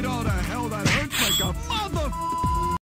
it all the hell that hurts.